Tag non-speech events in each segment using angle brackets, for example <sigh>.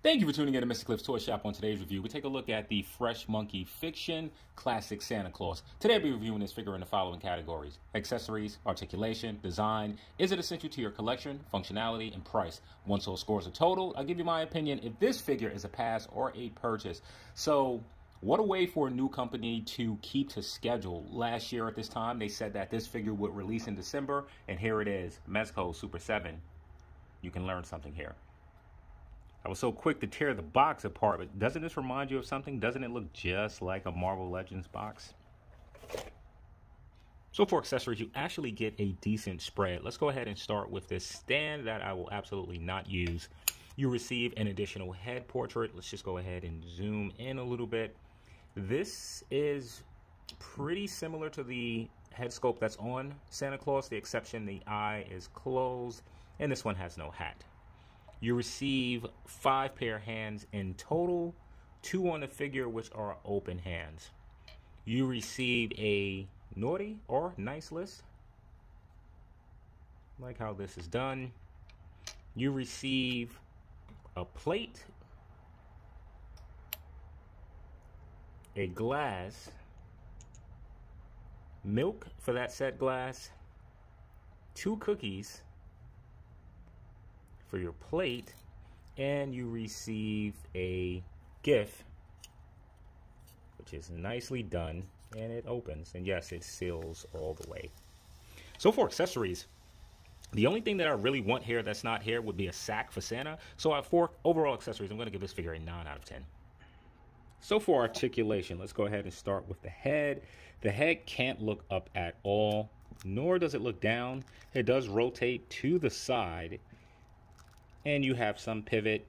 Thank you for tuning in to Mr. Cliff's Toy Shop. On today's review, we take a look at the Fresh Monkey Fiction Classic Santa Claus. Today, I'll be reviewing this figure in the following categories accessories, articulation, design. Is it essential to your collection, functionality, and price? Once those scores are total, I'll give you my opinion if this figure is a pass or a purchase. So, what a way for a new company to keep to schedule. Last year at this time, they said that this figure would release in December, and here it is Mezco Super 7. You can learn something here. I was so quick to tear the box apart, but doesn't this remind you of something? Doesn't it look just like a Marvel Legends box? So for accessories, you actually get a decent spread. Let's go ahead and start with this stand that I will absolutely not use. You receive an additional head portrait. Let's just go ahead and zoom in a little bit. This is pretty similar to the head sculpt that's on Santa Claus. The exception, the eye is closed, and this one has no hat. You receive five pair hands in total, two on the figure, which are open hands. You receive a naughty or nice list. Like how this is done. You receive a plate, a glass, milk for that set glass, two cookies, for your plate and you receive a gift which is nicely done and it opens and yes it seals all the way so for accessories the only thing that I really want here that's not here would be a sack for Santa. So I for overall accessories, I'm going to give this figure a 9 out of 10. So for articulation, let's go ahead and start with the head. The head can't look up at all, nor does it look down. It does rotate to the side and you have some pivot,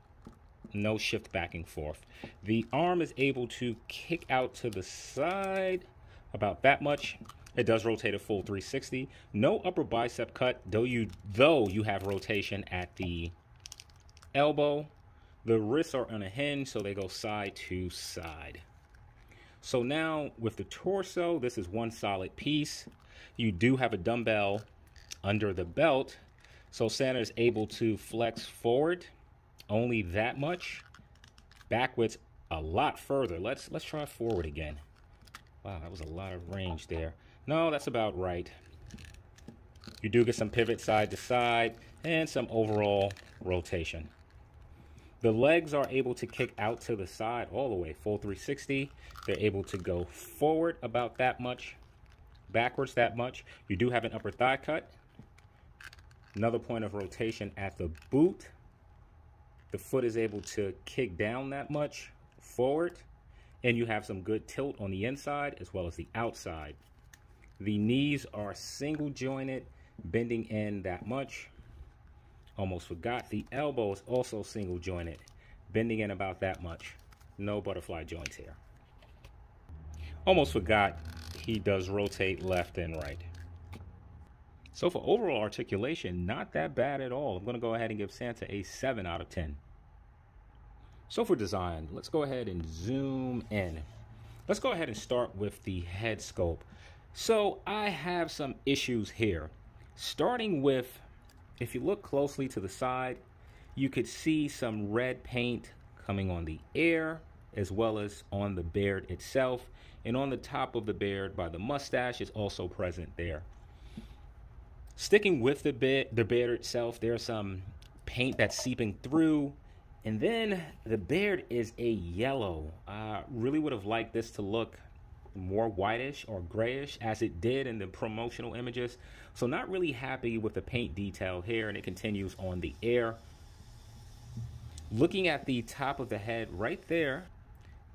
no shift back and forth. The arm is able to kick out to the side about that much. It does rotate a full 360. No upper bicep cut, though you though you have rotation at the elbow. The wrists are on a hinge, so they go side to side. So now with the torso, this is one solid piece. You do have a dumbbell under the belt so Santa is able to flex forward only that much, backwards a lot further. Let's let's try forward again. Wow, that was a lot of range there. No, that's about right. You do get some pivot side to side and some overall rotation. The legs are able to kick out to the side all the way, full 360. They're able to go forward about that much, backwards that much. You do have an upper thigh cut, Another point of rotation at the boot. The foot is able to kick down that much forward. And you have some good tilt on the inside as well as the outside. The knees are single jointed, bending in that much. Almost forgot. The elbow is also single jointed, bending in about that much. No butterfly joints here. Almost forgot he does rotate left and right. So for overall articulation, not that bad at all. I'm going to go ahead and give Santa a 7 out of 10. So for design, let's go ahead and zoom in. Let's go ahead and start with the head sculpt. So I have some issues here. Starting with, if you look closely to the side, you could see some red paint coming on the ear as well as on the beard itself. And on the top of the beard by the mustache is also present there. Sticking with the bit, the beard itself, there's some paint that's seeping through. And then the beard is a yellow. I really would have liked this to look more whitish or grayish as it did in the promotional images. So not really happy with the paint detail here and it continues on the air. Looking at the top of the head right there,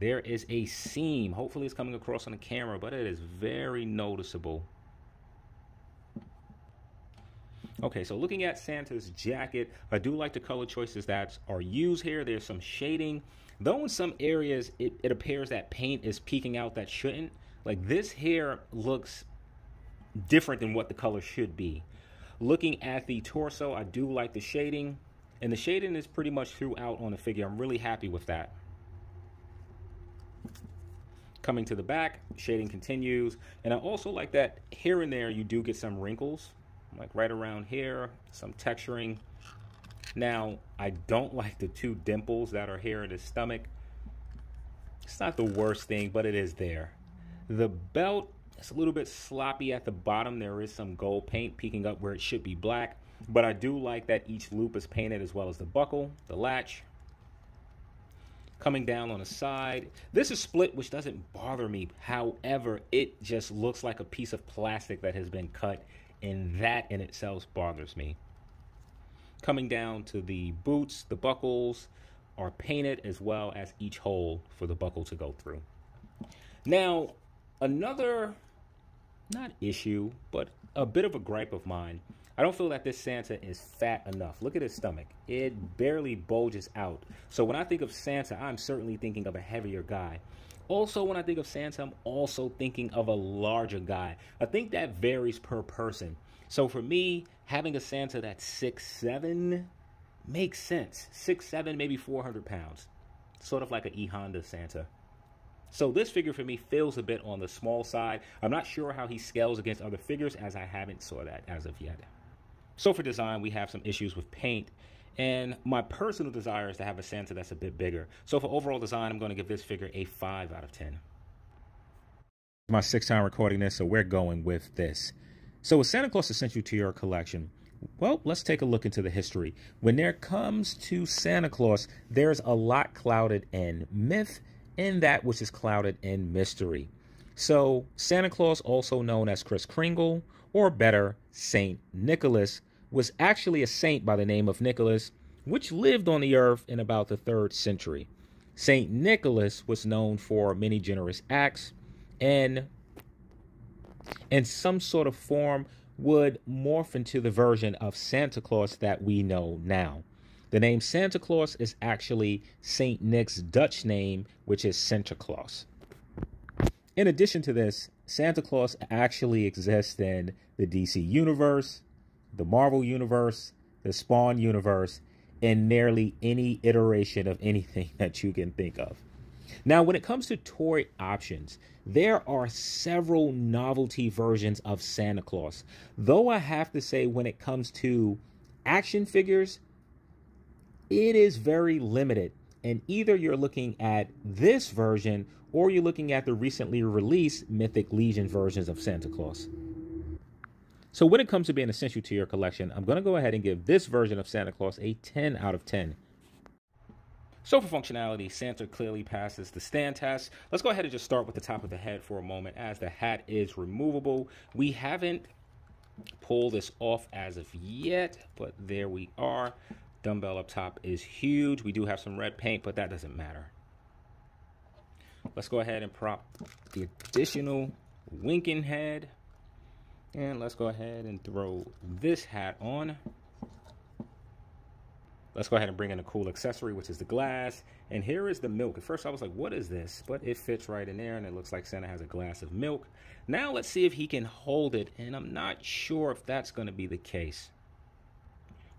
there is a seam. Hopefully it's coming across on the camera, but it is very noticeable. Okay, so looking at Santa's jacket, I do like the color choices that are used here. There's some shading, though in some areas it, it appears that paint is peeking out that shouldn't. Like this here looks different than what the color should be. Looking at the torso, I do like the shading, and the shading is pretty much throughout on the figure. I'm really happy with that. Coming to the back, shading continues, and I also like that here and there you do get some wrinkles like right around here, some texturing. Now, I don't <laughs> like the two dimples that are here in his stomach. It's not the worst thing, but it is there. The belt is a little bit sloppy at the bottom. There is some gold paint peeking up where it should be black. But I do like that each loop is painted as well as the buckle, the latch, coming down on the side. This is split, which doesn't bother me. However, it just looks like a piece of plastic that has been cut, and that in itself bothers me. Coming down to the boots, the buckles are painted as well as each hole for the buckle to go through. Now, another, not issue, but a bit of a gripe of mine I don't feel that this Santa is fat enough. Look at his stomach. It barely bulges out. So when I think of Santa, I'm certainly thinking of a heavier guy. Also, when I think of Santa, I'm also thinking of a larger guy. I think that varies per person. So for me, having a Santa that's six seven makes sense. Six seven, maybe 400 pounds. Sort of like an E Honda Santa. So this figure for me feels a bit on the small side. I'm not sure how he scales against other figures as I haven't saw that as of yet. So for design, we have some issues with paint. And my personal desire is to have a Santa that's a bit bigger. So for overall design, I'm going to give this figure a 5 out of 10. My sixth time recording this, so we're going with this. So is Santa Claus essential to your collection? Well, let's take a look into the history. When there comes to Santa Claus, there's a lot clouded in myth and that which is clouded in mystery. So Santa Claus, also known as Kris Kringle, or better, Saint Nicholas, was actually a saint by the name of Nicholas, which lived on the earth in about the third century. Saint Nicholas was known for many generous acts and in some sort of form would morph into the version of Santa Claus that we know now. The name Santa Claus is actually Saint Nick's Dutch name, which is Sinterklaas. In addition to this, Santa Claus actually exists in the DC universe, the Marvel universe, the Spawn universe, and nearly any iteration of anything <laughs> that you can think of. Now, when it comes to toy options, there are several novelty versions of Santa Claus. Though I have to say, when it comes to action figures, it is very limited. And either you're looking at this version or you're looking at the recently released Mythic Legion versions of Santa Claus. So when it comes to being essential to your collection, I'm going to go ahead and give this version of Santa Claus a 10 out of 10. So for functionality, Santa clearly passes the stand test. Let's go ahead and just start with the top of the head for a moment as the hat is removable. We haven't pulled this off as of yet, but there we are. Dumbbell up top is huge. We do have some red paint, but that doesn't matter. Let's go ahead and prop the additional winking head. And let's go ahead and throw this hat on. Let's go ahead and bring in a cool accessory, which is the glass. And here is the milk. At first I was like, what is this? But it fits right in there and it looks like Santa has a glass of milk. Now let's see if he can hold it. And I'm not sure if that's going to be the case.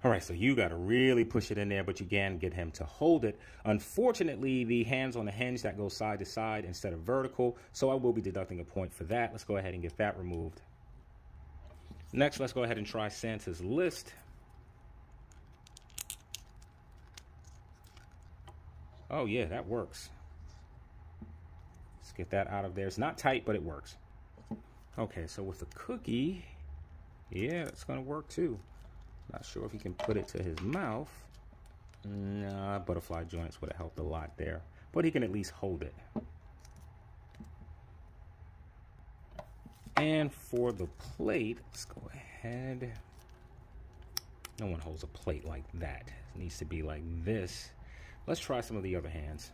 All right, so you got to really push it in there, but you can get him to hold it. Unfortunately, the hands on the hinge that goes side to side instead of vertical, so I will be deducting a point for that. Let's go ahead and get that removed. Next, let's go ahead and try Santa's list. Oh yeah, that works. Let's get that out of there. It's not tight, but it works. Okay, so with the cookie, yeah, it's gonna work too. Not sure if he can put it to his mouth. Nah, butterfly joints would have helped a lot there. But he can at least hold it. And for the plate, let's go ahead. No one holds a plate like that. It needs to be like this. Let's try some of the other hands.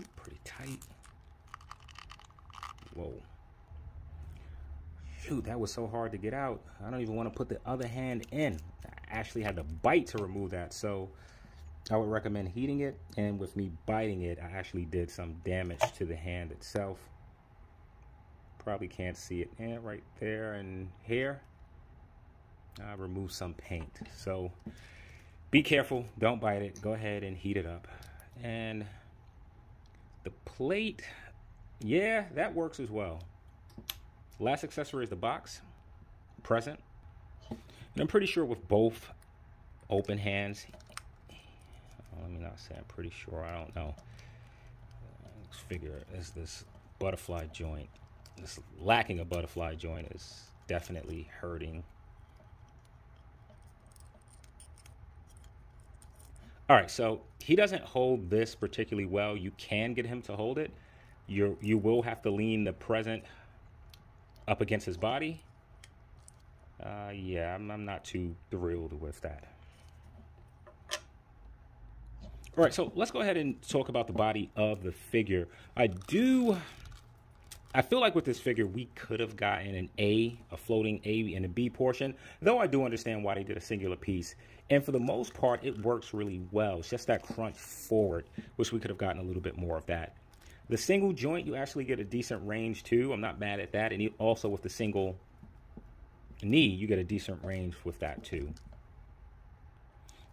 Ooh, pretty tight. Whoa. Shoot, that was so hard to get out. I don't even want to put the other hand in. I actually had to bite to remove that. So I would recommend heating it. And with me biting it, I actually did some damage to the hand itself. Probably can't see it. And right there and here, I removed some paint. So be careful. Don't bite it. Go ahead and heat it up. And the plate, yeah, that works as well. Last accessory is the box, present. And I'm pretty sure with both open hands, oh, let me not say I'm pretty sure, I don't know. Let's figure is this butterfly joint, this lacking a butterfly joint is definitely hurting. All right, so he doesn't hold this particularly well. You can get him to hold it. You you will have to lean the present up against his body. Uh, yeah, I'm, I'm not too thrilled with that. All right, so let's go ahead and talk about the body of the figure. I do, I feel like with this figure, we could have gotten an A, a floating A and a B portion, though I do understand why they did a singular piece. And for the most part, it works really well. It's just that crunch forward, which we could have gotten a little bit more of that. The single joint, you actually get a decent range too. I'm not mad at that. And also with the single knee, you get a decent range with that too.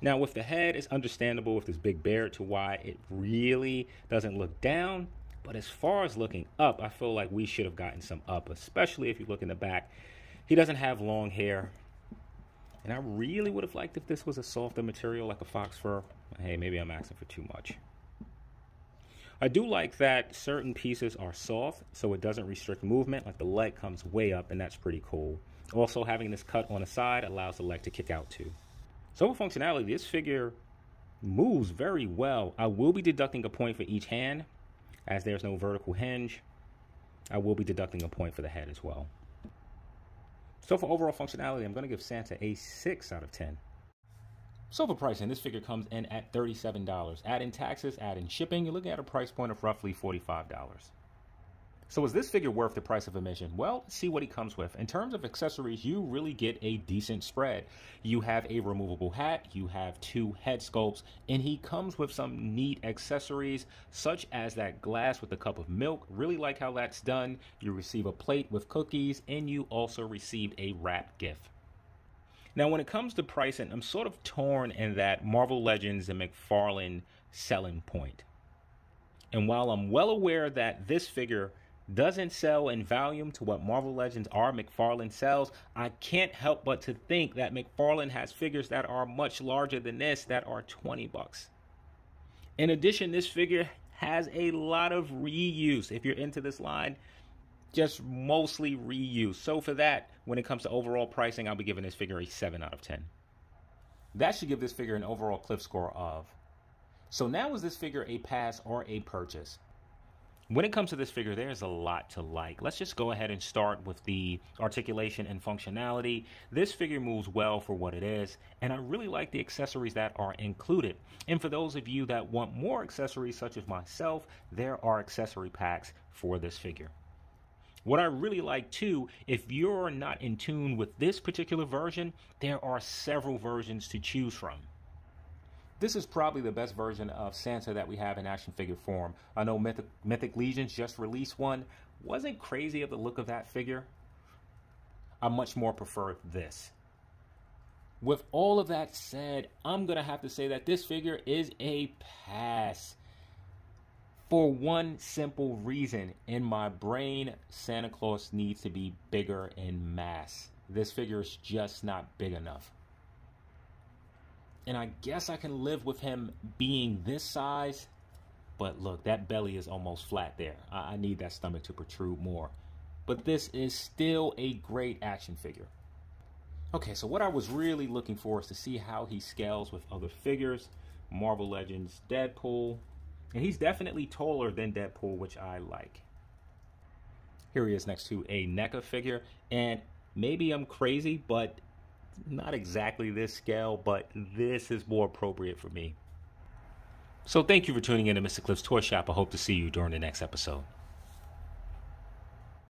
Now with the head, it's understandable with this big bear to why it really doesn't look down. But as far as looking up, I feel like we should have gotten some up, especially if you look in the back. He doesn't have long hair. And I really would have liked if this was a softer material like a fox fur. Hey, maybe I'm asking for too much. I do like that certain pieces are soft, so it doesn't restrict movement. Like the leg comes way up, and that's pretty cool. Also, having this cut on the side allows the leg to kick out too. So for functionality, this figure moves very well. I will be deducting a point for each hand, as there's no vertical hinge. I will be deducting a point for the head as well. So for overall functionality, I'm going to give Santa a 6 out of 10. For pricing, this figure comes in at $37. Add in taxes, add in shipping, you're looking at a price point of roughly $45. So is this figure worth the price of admission? Well, see what he comes with. In terms of accessories, you really get a decent spread. You have a removable hat, you have two head sculpts, and he comes with some neat accessories such as that glass with a cup of milk. Really like how that's done. You receive a plate with cookies, and you also receive a wrapped gift. Now, when it comes to pricing, I'm sort of torn in that Marvel Legends and McFarlane selling point. And while I'm well aware that this figure doesn't sell in volume to what Marvel Legends or McFarlane sells, I can't help but to think that McFarlane has figures that are much larger than this that are 20 bucks. In addition, this figure has a lot of reuse. If you're into this line, just mostly reuse. So for that, when it comes to overall pricing, I'll be giving this figure a 7 out of 10. That should give this figure an overall cliff score of. So now is this figure a pass or a purchase? When it comes to this figure, there's a lot to like. Let's just go ahead and start with the articulation and functionality. This figure moves well for what it is, and I really like the accessories that are included. And for those of you that want more accessories, such as myself, there are accessory packs for this figure. What I really like too, if you're not in tune with this particular version, there are several versions to choose from. This is probably the best version of Santa that we have in action figure form. I know Mythic, Mythic Legions just released one. Wasn't crazy of the look of that figure. I much more prefer this. With all of that said, I'm going to have to say that this figure is a pass. For one simple reason. In my brain, Santa Claus needs to be bigger in mass. This figure is just not big enough. And I guess I can live with him being this size. But look, that belly is almost flat there. I, I need that stomach to protrude more. But this is still a great action figure. Okay, so what I was really looking for is to see how he scales with other figures. Marvel Legends, Deadpool. And he's definitely taller than Deadpool, which I like. Here he is next to a NECA figure. And maybe I'm crazy, but not exactly this scale, but this is more appropriate for me. So thank you for tuning in to Mr. Cliff's Toy Shop. I hope to see you during the next episode.